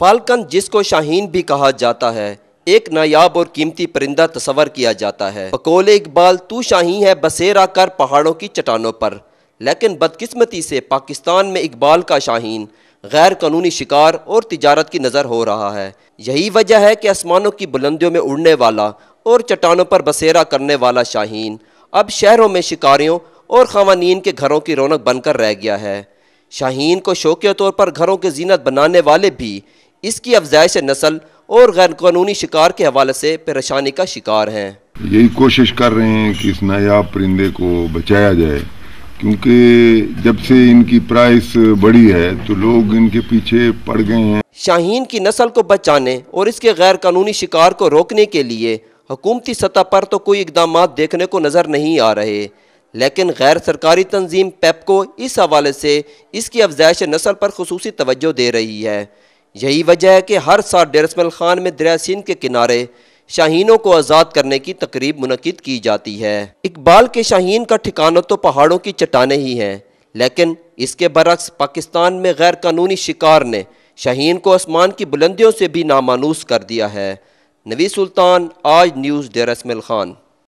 Falcon जिसको शाहीन भी कहा जाता है, एक नायाब और कीमती परिंदा तस्वर किया जाता है। बकोल इकबाल, तू शाही है, बसेरा कर पहाड़ों की चट्टानों पर। लेकिन बदकिस्मती से पाकिस्तान में इकबाल का शाहीन गैर कानूनी शिकार और तिजारत की नज़र हो रहा है। यही वजह है कि आसमानों की बुलंदियों में उड़ने वाला और चट्टानों पर बसेरा करने वाला शाहीन अब शहरों में शिकारियों और खवानीन के घरों की रौनक बनकर रह गया है। शाहीन को शौकिया तौर पर घरों की जीनत बनाने वाले भी इसकी अफजाइश नस्ल और गैर कानूनी शिकार के हवाले से परेशानी का शिकार हैं। यही कोशिश कर रहे हैं कि इस नायाब परिंदे को बचाया जाए क्योंकि जब से इनकी प्राइस बढ़ी है तो लोग इनके पीछे पड़ गए हैं। शाहीन की नस्ल को बचाने और इसके गैर कानूनी शिकार को रोकने के लिए हुकूमती सतह पर तो कोई इकदाम देखने को नज़र नहीं आ रहे लेकिन गैर सरकारी तंजीम पेपको इस हवाले से इसकी अफजाइश नस्ल पर खसूसी तवज्जो दे रही है। यही वजह है कि हर साल डेरसमल खान में दरिया सिंध के किनारे शाहीनों को आज़ाद करने की तकरीब मुनद की जाती है। इकबाल के शाहीन का ठिकाना तो पहाड़ों की चट्टाने ही हैं, लेकिन इसके बरक्स पाकिस्तान में गैर कानूनी शिकार ने शाहीन को आसमान की बुलंदियों से भी नामानूस कर दिया है। नवी सुल्तान, आज न्यूज़ डेरसमल खान।